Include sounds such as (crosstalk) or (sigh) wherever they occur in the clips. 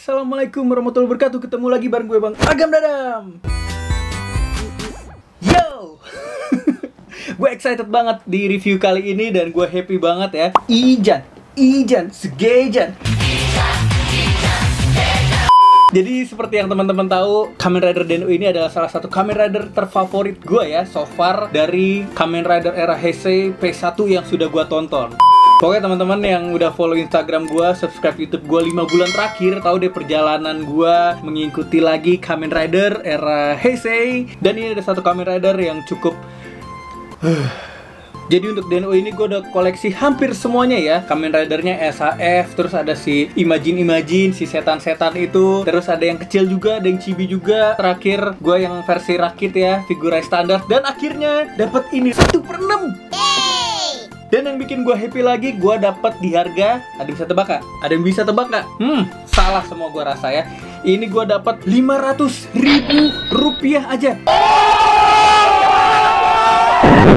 Assalamualaikum warahmatullahi wabarakatuh. Ketemu lagi bareng gue Bang Agam Dadam. Yo. (laughs) Gue excited banget di review kali ini Dan gue happy banget ya. Ijan Ijan Segejan. Jadi seperti yang teman-teman tahu, Kamen Rider Deno ini adalah salah satu Kamen Rider terfavorit gue ya so far dari Kamen Rider era Heisei P1 yang sudah gue tonton. Pokoknya teman-teman yang udah follow Instagram gue, subscribe YouTube gue 5 bulan terakhir, tahu deh perjalanan gue mengikuti lagi Kamen Rider era Heisei. Dan ini ada satu Kamen Rider yang cukup jadi untuk DNO ini gue udah koleksi hampir semuanya ya. Kamen Ridernya SHF, terus ada si Imagine Imagine, si setan-setan itu Terus ada yang kecil juga, ada yang chibi juga. Terakhir gue yang versi rakit ya, figurai standar. Dan akhirnya dapat ini, 1 per 6 dan yang bikin gue happy lagi, gue dapat di harga, ada yang bisa tebak gak? Ada yang bisa tebak gak? Hmm, salah semua gue rasa ya. Ini gue dapat 500 ribu rupiah aja.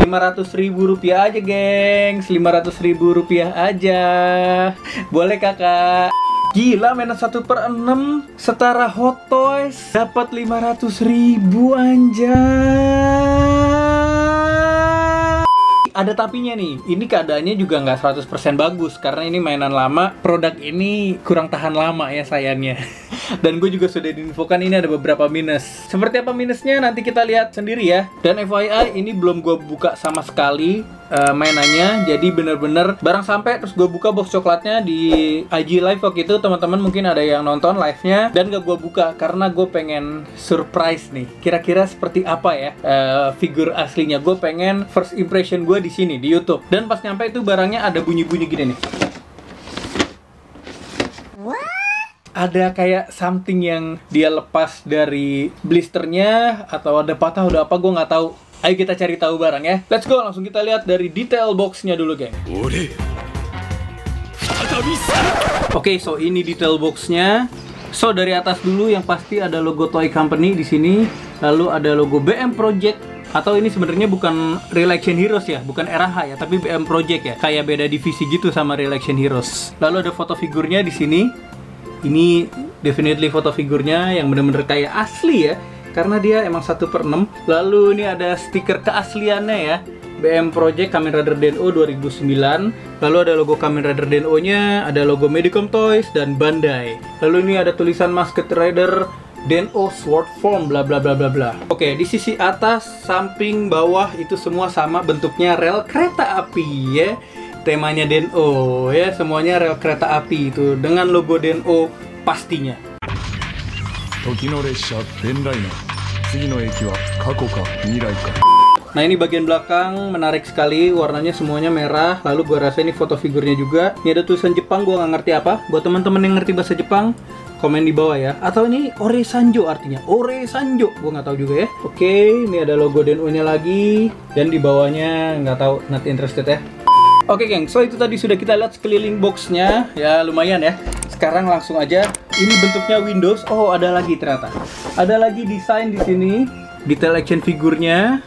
500 ribu rupiah aja gengs 500 ribu rupiah aja Boleh kakak Gila mainan 1 per 6 setara Hot Toys dapat 500 ribu anjay ada tapinya nih. Ini keadaannya juga nggak 100% bagus karena ini mainan lama. Produk ini kurang tahan lama ya sayangnya. (laughs) Dan gue juga sudah diinfokan ini ada beberapa minus. Seperti apa minusnya nanti kita lihat sendiri ya. Dan FYI ini belum gue buka sama sekali uh, mainannya. Jadi bener-bener barang sampai terus gue buka box coklatnya di IG live waktu itu teman-teman mungkin ada yang nonton live-nya dan gak gue buka karena gue pengen surprise nih. Kira-kira seperti apa ya uh, figur aslinya? Gue pengen first impression gue di sini di YouTube. Dan pas nyampe itu barangnya ada bunyi-bunyi gini nih. Ada kayak something yang dia lepas dari blisternya atau ada patah udah apa gue nggak tahu. Ayo kita cari tahu barang ya. Let's go langsung kita lihat dari detail boxnya dulu geng. Oke okay, so ini detail boxnya. So dari atas dulu yang pasti ada logo toy company di sini. Lalu ada logo BM Project. Atau ini sebenarnya bukan Real Action Heroes ya, bukan RH ya, tapi BM Project ya. Kayak beda divisi gitu sama Real Action Heroes. Lalu ada foto figurnya di sini ini definitely foto figurnya yang bener-bener kayak asli ya. Karena dia emang satu per 6 lalu ini ada stiker keasliannya ya. BM Project Kamen Rider Den-O 2009 lalu ada logo Kamen Rider Den-O nya ada logo Medicom Toys dan Bandai. Lalu ini ada tulisan Masked Rider Den-O Sword Form bla bla bla bla bla. Oke di sisi atas samping bawah itu semua sama bentuknya rel kereta api ya temanya Den-O ya. Semuanya rel kereta api itu dengan logo Den-O pastinya. Nah ini bagian belakang menarik sekali. Warnanya semuanya merah. Lalu gua rasa ini foto figurnya juga. Ini ada tulisan Jepang gua nggak ngerti apa. Buat teman-teman yang ngerti bahasa Jepang komen di bawah ya. Atau ini Ore Sanjo artinya. Ore Sanjo gua nggak tahu juga ya. Oke ini ada logo Den-O nya lagi. Dan di bawahnya nggak tahu not interested ya Oke geng, so itu tadi sudah kita lihat sekeliling boxnya ya lumayan ya. Sekarang langsung aja, ini bentuknya Windows. Oh ada lagi ternyata, ada lagi desain di sini, detail action figurnya,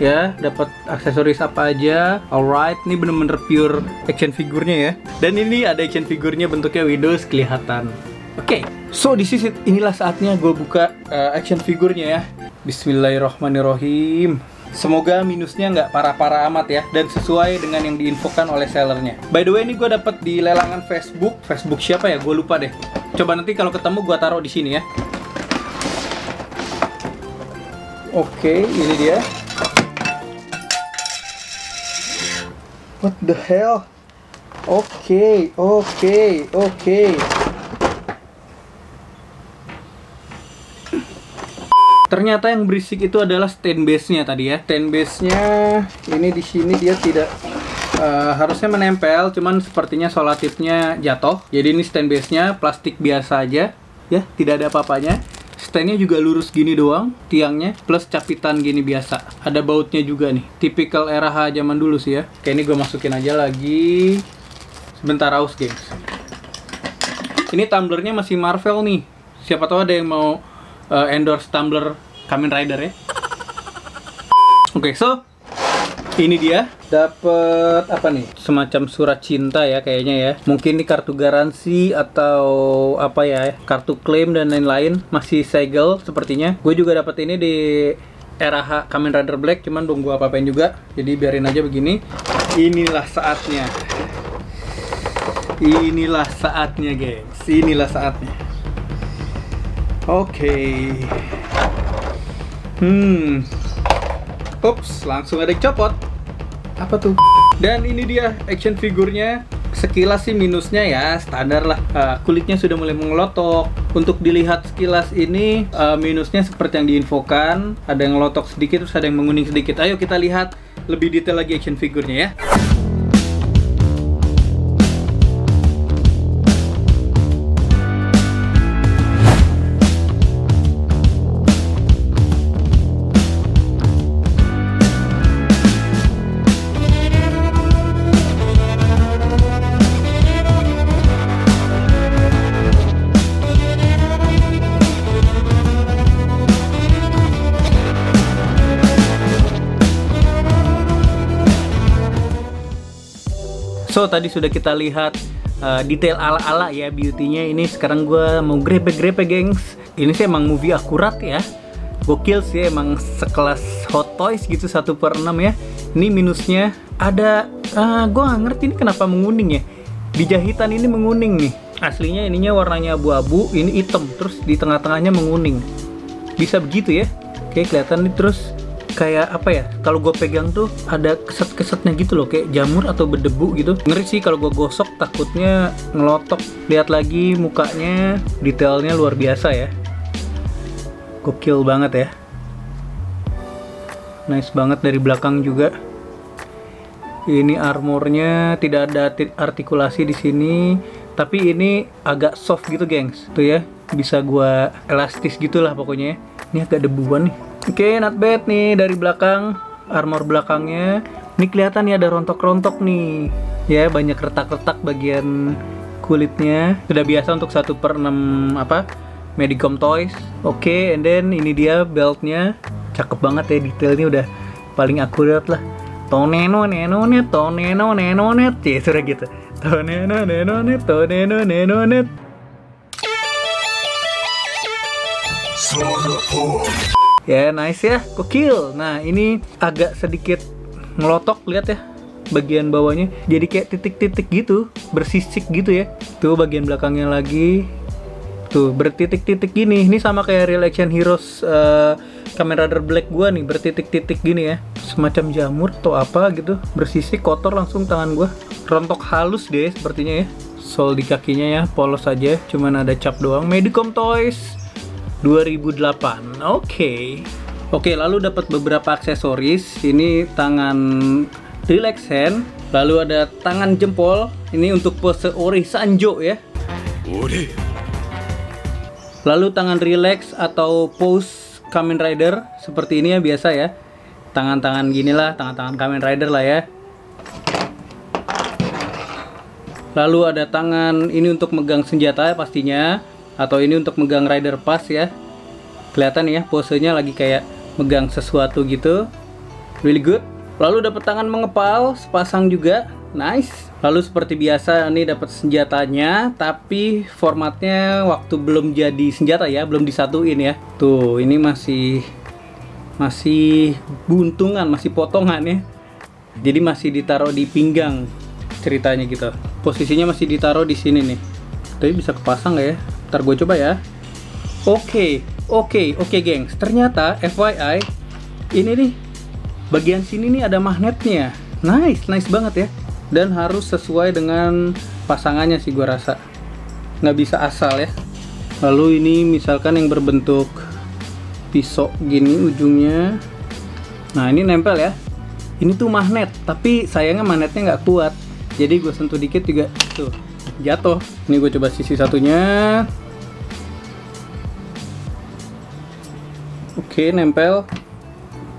ya dapat aksesoris apa aja. Alright, ini bener-bener pure action figurnya ya. Dan ini ada action figurnya bentuknya Windows kelihatan. Oke, okay. so di sisi inilah saatnya gue buka uh, action figurnya ya. Bismillahirrahmanirrahim. Semoga minusnya nggak parah-parah amat ya dan sesuai dengan yang diinfokan oleh sellernya. By the way ini gue dapat di lelangan Facebook. Facebook siapa ya? Gue lupa deh. Coba nanti kalau ketemu gue taruh di sini ya. Oke, ini dia. What the hell? Oke, okay, oke, okay, oke. Okay. Ternyata yang berisik itu adalah stand base-nya tadi ya. Stand base-nya ini di sini dia tidak uh, harusnya menempel, cuman sepertinya solatifnya jatuh. Jadi ini stand base-nya plastik biasa aja, ya, tidak ada apa-apanya. Standnya juga lurus gini doang, tiangnya plus capitan gini biasa. Ada bautnya juga nih, typical era H zaman dulu sih ya. Oke ini gue masukin aja lagi. Sebentar aus gengs. Ini tumblernya masih Marvel nih. Siapa tahu ada yang mau uh, endorse tumbler Kamen Rider ya. (laughs) Oke, okay, so ini dia Dapat apa nih? Semacam surat cinta ya kayaknya ya. Mungkin ini kartu garansi atau apa ya? Kartu klaim dan lain-lain. Masih segel sepertinya. Gue juga dapat ini di RAH Kamen Rider Black cuman belum gua apa-apain juga. Jadi biarin aja begini. Inilah saatnya. Inilah saatnya, gengs. Inilah saatnya. Oke. Hmm. Ups, langsung ada yang copot. Apa tuh? Dan ini dia action figurnya. Sekilas sih minusnya ya standar lah. Uh, kulitnya sudah mulai mengelotok. Untuk dilihat sekilas ini uh, minusnya seperti yang diinfokan. Ada yang ngelotok sedikit, terus ada yang menguning sedikit. Ayo kita lihat lebih detail lagi action figurnya ya. So tadi sudah kita lihat uh, detail ala-ala ya beauty-nya. Ini sekarang gue mau grepe-grepe gengs. Ini sih emang movie akurat ya. Gokil sih emang sekelas Hot Toys gitu 1 per 6 ya. Ini minusnya ada uh, gue gak ngerti ini kenapa menguning ya. Di jahitan ini menguning nih. Aslinya ininya warnanya abu-abu ini hitam. Terus di tengah-tengahnya menguning. Bisa begitu ya? Oke kelihatan nih terus kayak apa ya kalau gue pegang tuh ada keset-kesetnya gitu loh kayak jamur atau berdebu gitu. Ngeri sih kalau gue gosok takutnya ngelotok. Lihat lagi mukanya detailnya luar biasa ya. Gokil banget ya. Nice banget dari belakang juga. Ini armornya tidak ada artikulasi di sini. Tapi ini agak soft gitu gengs. Tuh ya bisa gua elastis gitulah pokoknya ini agak debuan nih Oke, okay, not bad nih dari belakang armor belakangnya. Ini kelihatan nih ada rontok-rontok nih. Ya, banyak retak-retak bagian kulitnya. Sudah biasa untuk 1 per 6 apa? Medicom Toys. Oke, okay, and then ini dia beltnya. Cakep banget ya detailnya udah paling akurat lah. Toneno neno net, toneno neno net. Ya, sudah gitu. Toneno neno net, toneno neno net. Ya, nice ya. Gokil. Nah, ini agak sedikit ngelotok, lihat ya. Bagian bawahnya jadi kayak titik-titik gitu, bersisik gitu ya. Tuh bagian belakangnya lagi. Tuh, bertitik-titik gini. Ini sama kayak Real Action Heroes uh, Rider Black gua nih, bertitik-titik gini ya. Semacam jamur atau apa gitu, bersisik kotor langsung tangan gua. Rontok halus deh sepertinya ya. Sol di kakinya ya, polos aja, cuman ada cap doang. Medicom Toys 2008. Oke. Okay. Oke, okay, lalu dapat beberapa aksesoris. Ini tangan relax hand, lalu ada tangan jempol. Ini untuk pose Ori Sanjo ya. Ori. Lalu tangan relax atau pose Kamen Rider seperti ini ya biasa ya. Tangan-tangan gini lah, tangan-tangan Kamen Rider lah ya. Lalu ada tangan ini untuk megang senjata pastinya atau ini untuk megang rider pass ya. Kelihatan ya posenya lagi kayak megang sesuatu gitu. Really good. Lalu dapat tangan mengepal sepasang juga. Nice. Lalu seperti biasa ini dapat senjatanya tapi formatnya waktu belum jadi senjata ya belum disatuin ya. Tuh ini masih masih buntungan masih potongan ya. Jadi masih ditaruh di pinggang ceritanya gitu. Posisinya masih ditaruh di sini nih. Tapi bisa kepasang nggak ya Ntar gue coba ya. Oke, oke, oke gengs. Ternyata FYI, ini nih, bagian sini nih ada magnetnya. Nice, nice banget ya. Dan harus sesuai dengan pasangannya sih gue rasa. Nggak bisa asal ya. Lalu ini misalkan yang berbentuk pisau gini ujungnya. Nah ini nempel ya. Ini tuh magnet, tapi sayangnya magnetnya nggak kuat. Jadi gue sentuh dikit juga tuh jatuh. Ini gue coba sisi satunya. Oke, nempel.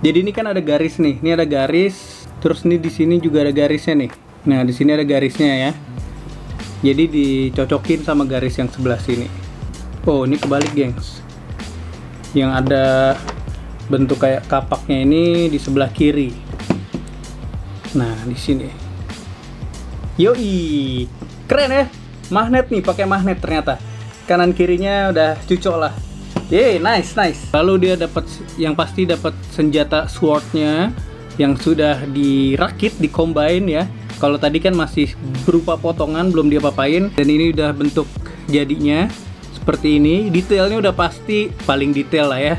Jadi ini kan ada garis nih. Ini ada garis. Terus ini di sini juga ada garisnya nih. Nah, di sini ada garisnya ya. Jadi dicocokin sama garis yang sebelah sini. Oh, ini kebalik, gengs. Yang ada bentuk kayak kapaknya ini di sebelah kiri. Nah, di sini. Yoi. Keren ya? Magnet nih, pakai magnet ternyata. Kanan kirinya udah cucok lah. Yeay, nice, nice. Lalu dia dapat yang pasti dapat senjata swordnya yang sudah dirakit, combine ya. Kalau tadi kan masih berupa potongan, belum dia papain. Dan ini udah bentuk jadinya seperti ini. Detailnya udah pasti paling detail lah ya.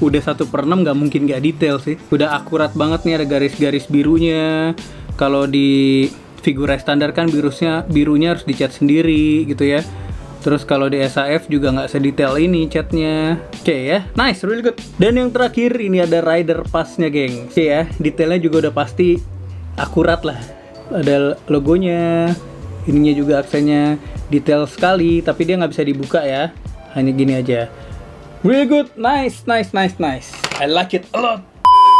Udah satu per 6 nggak mungkin nggak detail sih. Udah akurat banget nih ada garis-garis birunya. Kalau di figura standar kan birusnya birunya harus dicat sendiri gitu ya. Terus kalau di SAF juga nggak sedetail ini catnya. Oke ya, nice, really good. Dan yang terakhir ini ada rider pasnya, geng. Oke ya, detailnya juga udah pasti akurat lah. Ada logonya, ininya juga aksennya detail sekali, tapi dia nggak bisa dibuka ya. Hanya gini aja. Really good, nice, nice, nice, nice. I like it a lot.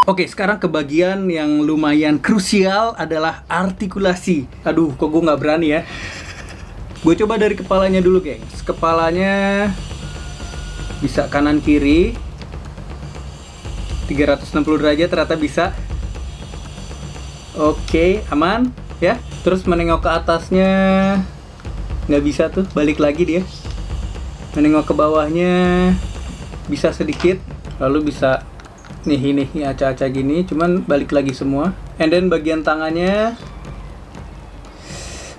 Oke, sekarang ke bagian yang lumayan krusial adalah artikulasi. Aduh, kok gue nggak berani ya. Gue coba dari kepalanya dulu, gengs. Kepalanya bisa kanan kiri. 360 derajat ternyata bisa. Oke, aman ya. Terus menengok ke atasnya nggak bisa tuh, balik lagi dia. Menengok ke bawahnya bisa sedikit, lalu bisa nih ini acak-acak gini cuman balik lagi semua and then bagian tangannya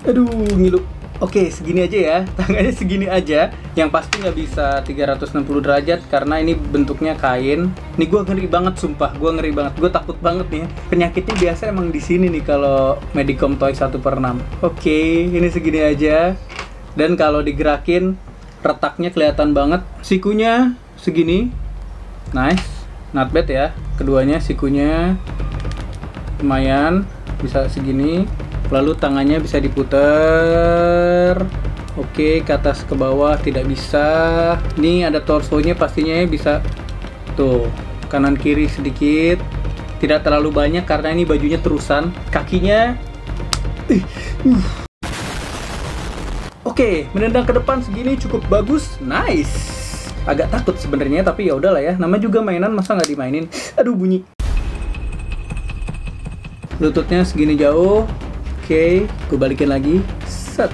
aduh ngilu Oke, segini aja ya. (laughs) Tangannya segini aja. Yang pasti nggak bisa 360 derajat karena ini bentuknya kain. Ini gue ngeri banget, sumpah. Gue ngeri banget. Gue takut banget nih. Ya. Penyakitnya biasa emang di sini nih kalau Medicom Toy 1 per 6. Oke, ini segini aja. Dan kalau digerakin, retaknya kelihatan banget. Sikunya segini. Nice not bad ya keduanya sikunya lumayan bisa segini lalu tangannya bisa diputer oke ke atas ke bawah tidak bisa. Ini ada torsonya pastinya ya bisa. Tuh kanan kiri sedikit. Tidak terlalu banyak karena ini bajunya terusan. Kakinya. Uh. Oke, menendang ke depan segini cukup bagus. Nice. Agak takut sebenarnya tapi ya udahlah ya. Namanya juga mainan masa nggak dimainin? Aduh bunyi. Lututnya segini jauh. Oke gue balikin lagi. Set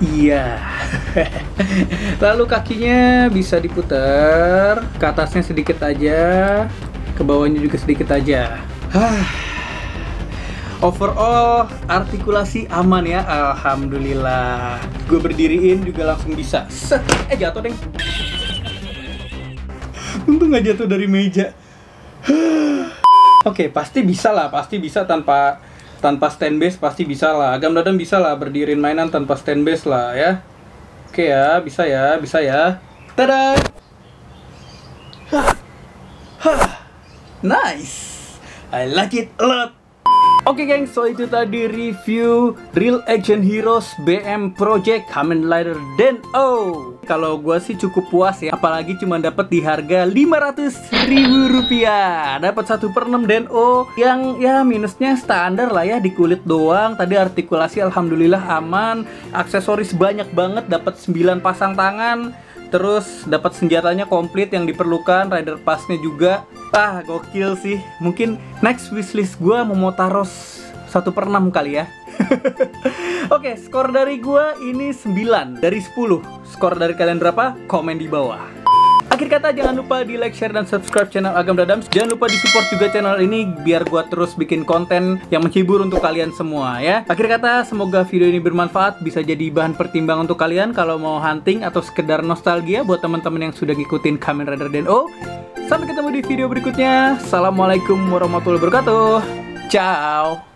iya. (laughs) Lalu kakinya bisa diputar ke atasnya sedikit aja ke bawahnya juga sedikit aja. Overall artikulasi aman ya. Alhamdulillah. Gue berdiriin juga langsung bisa. Set. Eh jatuh deh untung nggak jatuh dari meja. (sighs) Oke, okay, pasti bisa lah, pasti bisa tanpa tanpa stand base pasti bisa lah. Agam dadam bisa lah berdiriin mainan tanpa stand base lah ya. Oke ya, bisa ya, bisa ya. Tada! Nice! I like it a lot! Oke okay, geng, so itu tadi review Real Action Heroes BM Project Kamen Rider Den O. Kalau gue sih cukup puas ya, apalagi cuma dapat di harga 500 ribu rupiah. Dapat satu per 6 Den O yang ya minusnya standar lah ya di kulit doang. Tadi artikulasi alhamdulillah aman, aksesoris banyak banget, dapat 9 pasang tangan. Terus dapat senjatanya komplit yang diperlukan, rider passnya juga. Ah, gokil sih. Mungkin next wishlist gue mau taros 1 per 6 kali ya. (laughs) Oke, okay, skor dari gue ini 9 dari 10. Skor dari kalian berapa? Komen di bawah. Akhir kata jangan lupa di like, share, dan subscribe channel Agam Dadams. Jangan lupa di support juga channel ini biar gua terus bikin konten yang menghibur untuk kalian semua ya. Akhir kata semoga video ini bermanfaat, bisa jadi bahan pertimbangan untuk kalian kalau mau hunting atau sekedar nostalgia buat teman-teman yang sudah ngikutin Kamen Rider Den-O. Sampai ketemu di video berikutnya. Assalamualaikum warahmatullahi wabarakatuh. Ciao.